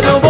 quiero